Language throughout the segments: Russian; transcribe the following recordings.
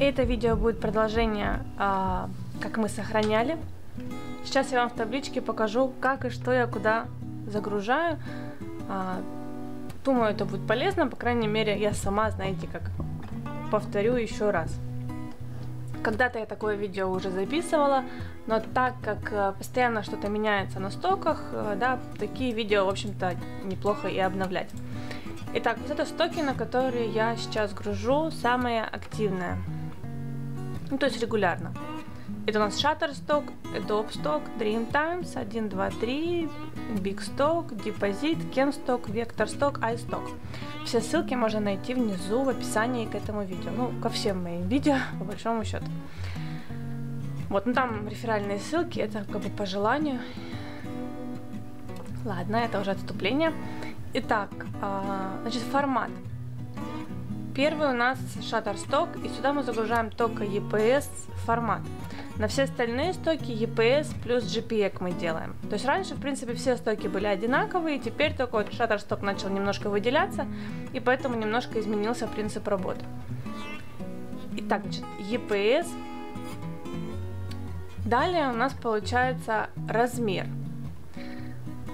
Это видео будет продолжение, а, как мы сохраняли. Сейчас я вам в табличке покажу, как и что я куда загружаю. А, думаю, это будет полезно, по крайней мере, я сама, знаете, как повторю еще раз. Когда-то я такое видео уже записывала, но так как э, постоянно что-то меняется на стоках, э, да, такие видео, в общем-то, неплохо и обновлять. Итак, вот это стоки, на которые я сейчас гружу, самые активные. Ну, то есть регулярно. Это у нас Shutterstock, Adobe Stock, Dreamtimes, 1, 2, 3, Big Stock, Deposit, Kenstock, Vector Stock, iStock. Все ссылки можно найти внизу в описании к этому видео. Ну, ко всем моим видео, по большому счету. Вот, ну там реферальные ссылки, это как бы по желанию. Ладно, это уже отступление. Итак, а, значит, формат. Первый у нас Shutterstock, и сюда мы загружаем только EPS формат. На все остальные стоки EPS плюс JPEG мы делаем. То есть раньше, в принципе, все стоки были одинаковые, теперь только вот Shutterstock начал немножко выделяться, и поэтому немножко изменился принцип работы. Итак, значит, EPS. Далее у нас получается размер.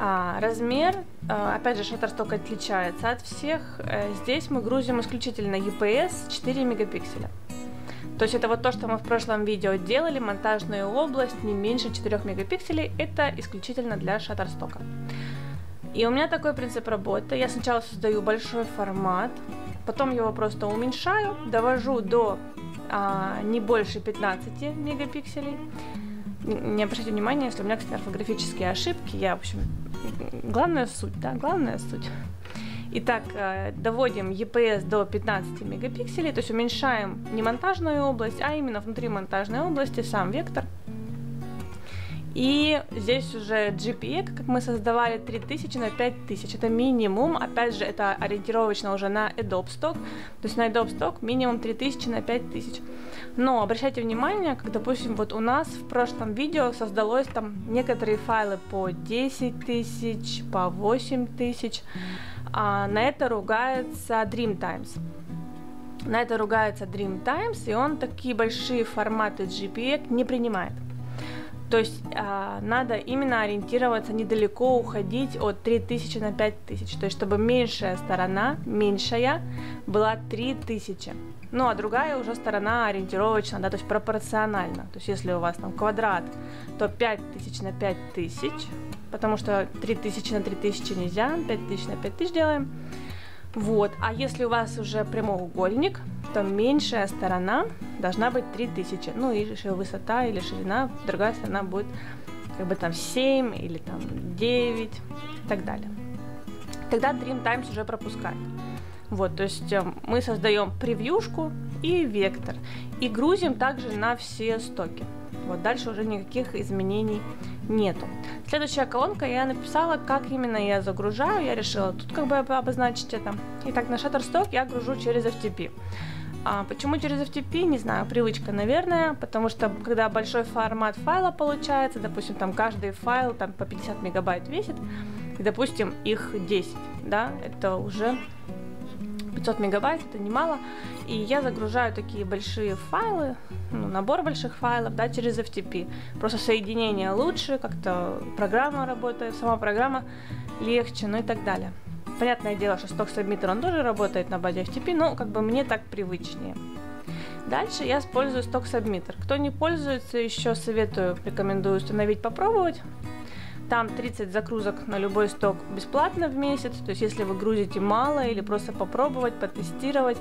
А, размер, опять же, Shutterstock отличается от всех. Э, здесь мы грузим исключительно EPS 4 мегапикселя. То есть это вот то, что мы в прошлом видео делали, монтажную область не меньше 4 мегапикселей, это исключительно для Shutterstock. И у меня такой принцип работы. Я сначала создаю большой формат, потом его просто уменьшаю, довожу до а, не больше 15 мегапикселей. Не обращайте внимания, если у меня, кстати, орфографические ошибки. Я, в общем, главная суть, да, главная суть. Итак, э, доводим EPS до 15 мегапикселей, то есть уменьшаем не монтажную область, а именно внутри монтажной области сам вектор. И здесь уже GPE, как мы создавали, 3000 на 5000. Это минимум. Опять же, это ориентировочно уже на Adobe Stock. То есть на Adobe Stock минимум 3000 на 5000. Но обращайте внимание, как, допустим, вот у нас в прошлом видео создалось там некоторые файлы по 10 тысяч, по 8 тысяч. А на это ругается Dreamtimes. На это ругается Dreamtimes, и он такие большие форматы JPEG не принимает. То есть э, надо именно ориентироваться недалеко, уходить от 3000 на 5000. То есть чтобы меньшая сторона, меньшая, была 3000. Ну а другая уже сторона ориентировочно, да, то есть пропорционально. То есть если у вас там квадрат, то 5000 на 5000 потому что 3000 на 3000 нельзя, 5000 на 5000 делаем. Вот, а если у вас уже прямоугольник, то меньшая сторона должна быть 3000, ну и высота или ширина, другая сторона будет как бы там 7 или там 9 и так далее. Тогда Dream Times уже пропускает. Вот, то есть э, мы создаем превьюшку и вектор и грузим также на все стоки. Вот дальше уже никаких изменений нету. Следующая колонка, я написала, как именно я загружаю. Я решила тут как бы обозначить это. Итак, на Shutterstock я гружу через FTP. А почему через FTP? Не знаю, привычка, наверное, потому что когда большой формат файла получается, допустим, там каждый файл там по 50 мегабайт весит, и, допустим, их 10, да, это уже 500 мегабайт, это немало. И я загружаю такие большие файлы, ну, набор больших файлов, да, через FTP. Просто соединение лучше, как-то программа работает, сама программа легче, ну и так далее. Понятное дело, что Stock Submitter он тоже работает на базе FTP, но как бы мне так привычнее. Дальше я использую Stock Submitter. Кто не пользуется, еще советую, рекомендую установить, попробовать. Там 30 загрузок на любой сток бесплатно в месяц. То есть если вы грузите мало или просто попробовать, потестировать,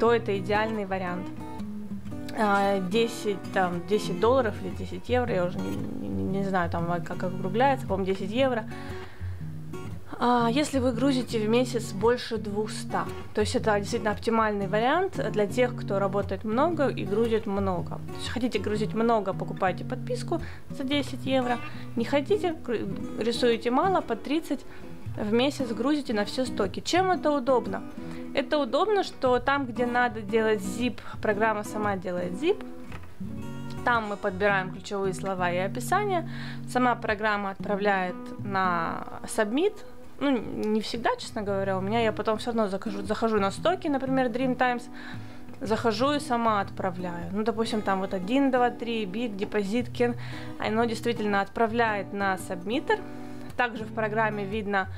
то это идеальный вариант. 10, а, там, 10 долларов или 10 евро, я уже не, не, не знаю, там как округляется, по-моему, 10 евро. А, если вы грузите в месяц больше 200, то есть это действительно оптимальный вариант для тех, кто работает много и грузит много. То есть хотите грузить много, покупайте подписку за 10 евро. Не хотите, рисуете мало, по 30 в месяц грузите на все стоки. Чем это удобно? Это удобно, что там, где надо делать zip, программа сама делает zip. Там мы подбираем ключевые слова и описание. Сама программа отправляет на submit, ну, не всегда, честно говоря, у меня я потом все равно захожу, захожу на стоки, например, Dream Times, захожу и сама отправляю. Ну, допустим, там вот 1, 2, 3, бит, депозиткин, оно действительно отправляет на сабмитер. Также в программе видно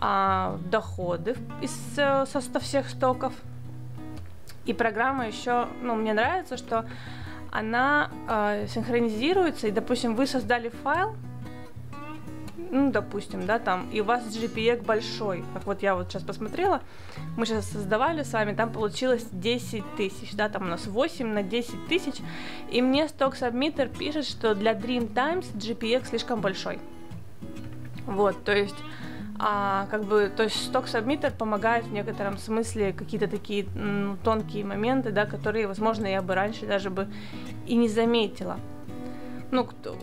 а, доходы из со, со всех стоков. И программа еще, ну, мне нравится, что она э, синхронизируется, и, допустим, вы создали файл, ну, допустим, да, там, и у вас JPEG большой, как вот я вот сейчас посмотрела, мы сейчас создавали с вами, там получилось 10 тысяч, да, там у нас 8 на 10 тысяч, и мне Stock Submitter пишет, что для Dreamtimes JPEG слишком большой. Вот, то есть а, как бы, то есть Stock Submitter помогает в некотором смысле какие-то такие ну, тонкие моменты, да, которые, возможно, я бы раньше даже бы и не заметила. Ну, кто,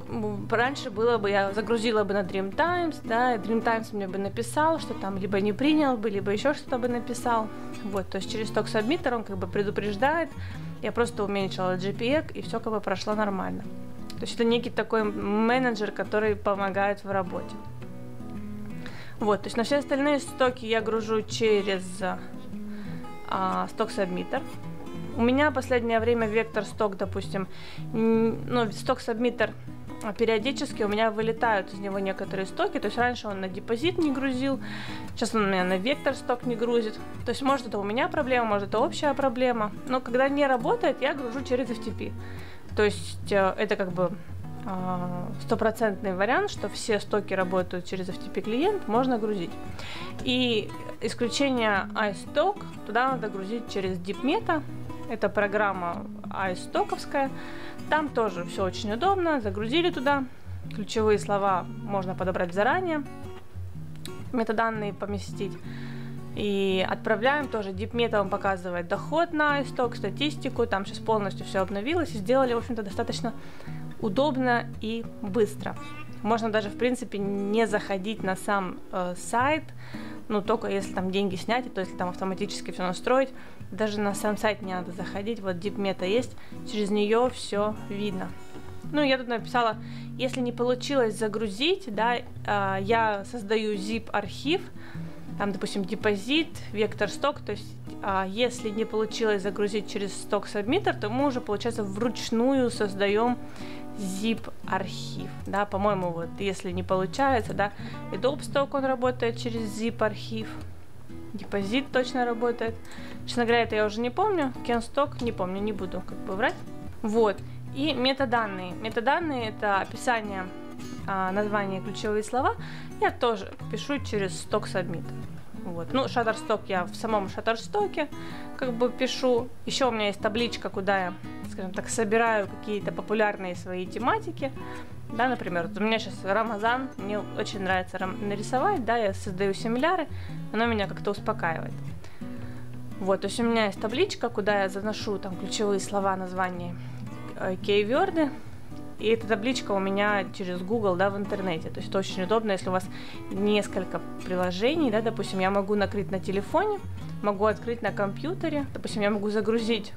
раньше было бы, я загрузила бы на Dream Times, да, и Dream Times мне бы написал, что там либо не принял бы, либо еще что-то бы написал. Вот, то есть через Stock Submitter он как бы предупреждает, я просто уменьшила JPEG, и все как бы прошло нормально. То есть это некий такой менеджер, который помогает в работе. Вот, то есть на все остальные стоки я гружу через а, сток Submitter. У меня последнее время вектор сток, допустим, ну, сток Submitter а, периодически у меня вылетают из него некоторые стоки. То есть раньше он на депозит не грузил, сейчас он у меня на вектор сток не грузит. То есть может это у меня проблема, может это общая проблема. Но когда не работает, я гружу через FTP. То есть э, это как бы а, стопроцентный вариант, что все стоки работают через FTP клиент, можно грузить. И исключение iStock, туда надо грузить через DeepMeta, это программа iStock'овская, там тоже все очень удобно, загрузили туда, ключевые слова можно подобрать заранее, метаданные поместить, и отправляем тоже. DeepMeta вам показывает доход на iStock, статистику. Там сейчас полностью все обновилось. И сделали, в общем-то, достаточно удобно и быстро. Можно даже, в принципе, не заходить на сам э, сайт, ну, только если там деньги снять, то есть там автоматически все настроить. Даже на сам сайт не надо заходить, вот DeepMeta есть, через нее все видно. Ну, я тут написала, если не получилось загрузить, да, э, я создаю zip-архив, там, допустим, депозит, вектор сток, то есть а, если не получилось загрузить через сток Submitter, то мы уже, получается, вручную создаем zip архив, да, по-моему, вот, если не получается, да, Adobe Stock он работает через zip архив, депозит точно работает, честно говоря, это я уже не помню, Stock не помню, не буду как бы врать, вот, и метаданные, метаданные это описание а, название ключевые слова, я тоже пишу через Stock Submit. Вот. Ну, Shutterstock я в самом Shutterstock как бы пишу. Еще у меня есть табличка, куда я, скажем так, собираю какие-то популярные свои тематики. Да, например, вот у меня сейчас Рамазан, мне очень нравится нарисовать, да, я создаю симуляры, оно меня как-то успокаивает. Вот, то есть у меня есть табличка, куда я заношу там ключевые слова, названия, э, кейверды, и эта табличка у меня через Google, да, в интернете. То есть это очень удобно, если у вас несколько приложений, да, допустим, я могу накрыть на телефоне, могу открыть на компьютере, допустим, я могу загрузить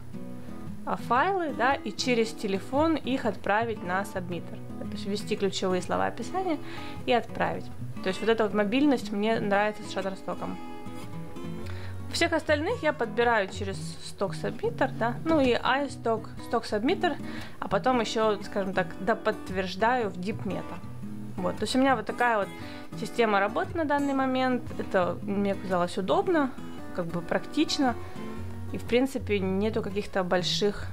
файлы, да, и через телефон их отправить на сабмитер. То есть ввести ключевые слова описания и отправить. То есть вот эта вот мобильность мне нравится с Shutterstock. Всех остальных я подбираю через Stock Submitter, да, ну и iStock, Stock Submitter, а потом еще, скажем так, доподтверждаю в DeepMeta. Вот, то есть у меня вот такая вот система работы на данный момент. Это мне казалось удобно, как бы практично. И, в принципе, нету каких-то больших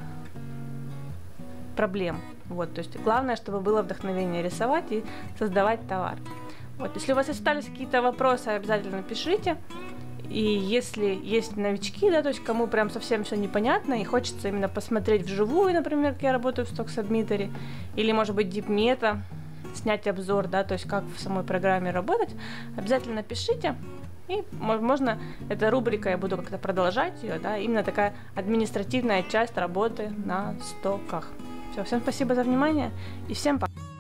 проблем. Вот, то есть главное, чтобы было вдохновение рисовать и создавать товар. Вот, если у вас остались какие-то вопросы, обязательно пишите. И если есть новички, да, то есть кому прям совсем все непонятно и хочется именно посмотреть вживую, например, как я работаю в Stock или, может быть, DeepMeta, снять обзор, да, то есть как в самой программе работать, обязательно пишите. И, можно, эта рубрика, я буду как-то продолжать ее, да, именно такая административная часть работы на стоках. Все, всем спасибо за внимание и всем пока.